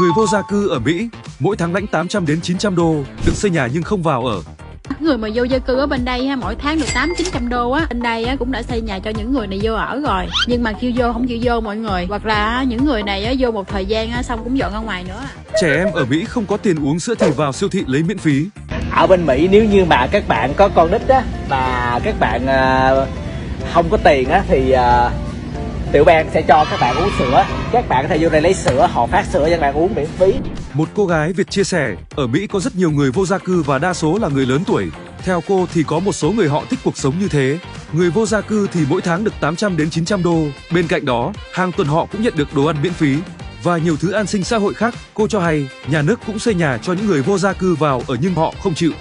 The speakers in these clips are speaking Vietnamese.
Người vô gia cư ở Mỹ, mỗi tháng lãnh 800 đến 900 đô, được xây nhà nhưng không vào ở. người mà vô gia cư ở bên đây ha, mỗi tháng được 8 900 đô á bên đây á, cũng đã xây nhà cho những người này vô ở rồi nhưng mà kêu vô không chịu vô mọi người hoặc là những người này á, vô một thời gian á, xong cũng dọn ra ngoài nữa Trẻ em ở Mỹ không có tiền uống sữa thì vào siêu thị lấy miễn phí. ở bên Mỹ nếu như mà các bạn có con nít á mà các bạn ờ, không có tiền á thì ờ, tiểu bang sẽ cho các bạn uống sữa các bạn có thể vô đây lấy sữa họ phát sữa cho các bạn uống miễn phí Một cô gái Việt chia sẻ, ở Mỹ có rất nhiều người vô gia cư và đa số là người lớn tuổi. Theo cô thì có một số người họ thích cuộc sống như thế. Người vô gia cư thì mỗi tháng được 800 đến 900 đô. Bên cạnh đó, hàng tuần họ cũng nhận được đồ ăn miễn phí và nhiều thứ an sinh xã hội khác. Cô cho hay, nhà nước cũng xây nhà cho những người vô gia cư vào ở nhưng họ không chịu.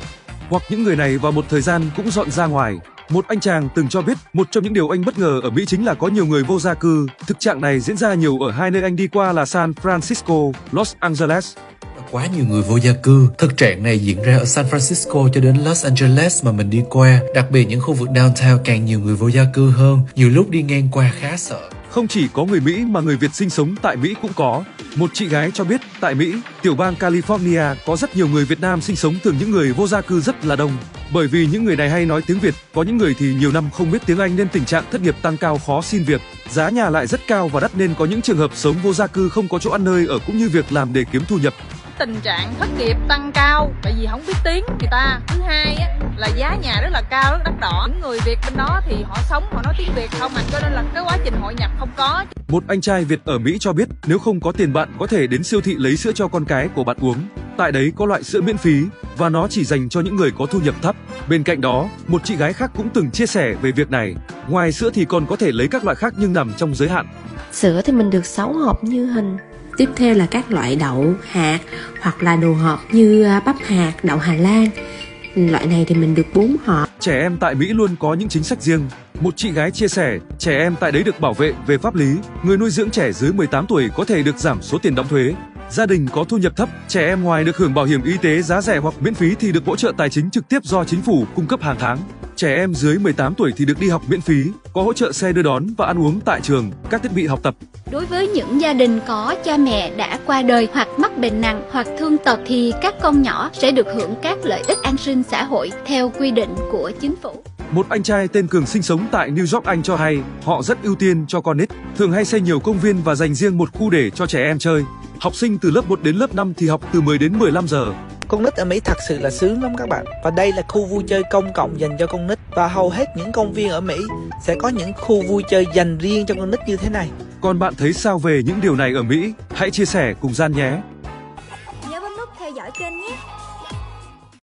Hoặc những người này vào một thời gian cũng dọn ra ngoài. Một anh chàng từng cho biết một trong những điều anh bất ngờ ở Mỹ chính là có nhiều người vô gia cư. Thực trạng này diễn ra nhiều ở hai nơi anh đi qua là San Francisco, Los Angeles. Quá nhiều người vô gia cư. Thực trạng này diễn ra ở San Francisco cho đến Los Angeles mà mình đi qua. Đặc biệt những khu vực downtown càng nhiều người vô gia cư hơn. Nhiều lúc đi ngang qua khá sợ. Không chỉ có người Mỹ mà người Việt sinh sống tại Mỹ cũng có. Một chị gái cho biết tại Mỹ, tiểu bang California có rất nhiều người Việt Nam sinh sống thường những người vô gia cư rất là đông. Bởi vì những người này hay nói tiếng Việt, có những người thì nhiều năm không biết tiếng Anh nên tình trạng thất nghiệp tăng cao khó xin việc. Giá nhà lại rất cao và đắt nên có những trường hợp sống vô gia cư không có chỗ ăn nơi ở cũng như việc làm để kiếm thu nhập. tình trạng thất nghiệp tăng cao tại vì không biết tiếng người ta thứ hai á, là giá nhà rất là cao rất đắt đỏ những người việt bên đó thì họ sống họ nói tiếng việt không à cho nên là cái quá trình hội nhập không có Một anh trai Việt ở Mỹ cho biết nếu không có tiền bạn có thể đến siêu thị lấy sữa cho con cái của bạn uống. Tại đấy có loại sữa miễn phí và nó chỉ dành cho những người có thu nhập thấp. Bên cạnh đó, một chị gái khác cũng từng chia sẻ về việc này. Ngoài sữa thì còn có thể lấy các loại khác nhưng nằm trong giới hạn. Sữa thì mình được 6 hộp như hình. Tiếp theo là các loại đậu, hạt hoặc là đồ hộp như à, bắp hạt, đậu Hà Lan. Loại này thì mình được 4 hộp. Trẻ em tại Mỹ luôn có những chính sách riêng. Một chị gái chia sẻ, trẻ em tại đấy được bảo vệ về pháp lý, người nuôi dưỡng trẻ dưới 18 tuổi có thể được giảm số tiền đóng thuế. Gia đình có thu nhập thấp, trẻ em ngoài được hưởng bảo hiểm y tế giá rẻ hoặc miễn phí thì được hỗ trợ tài chính trực tiếp do chính phủ cung cấp hàng tháng. Trẻ em dưới 18 tuổi thì được đi học miễn phí, có hỗ trợ xe đưa đón và ăn uống tại trường, các thiết bị học tập. Đối với những gia đình có cha mẹ đã qua đời hoặc mắc bệnh nặng hoặc thương tật thì các con nhỏ sẽ được hưởng các lợi ích an sinh xã hội theo quy định của chính phủ. Một anh trai tên Cường sinh sống tại New York Anh cho hay, họ rất ưu tiên cho con nít, thường hay xây nhiều công viên và dành riêng một khu để cho trẻ em chơi. Học sinh từ lớp 1 đến lớp 5 thì học từ 10 đến 15 giờ. Con nít ở Mỹ thật sự là sướng lắm các bạn Và đây là khu vui chơi công cộng dành cho con nít Và hầu hết những công viên ở Mỹ sẽ có những khu vui chơi dành riêng cho con nít như thế này Còn bạn thấy sao về những điều này ở Mỹ? Hãy chia sẻ cùng Gian nhé!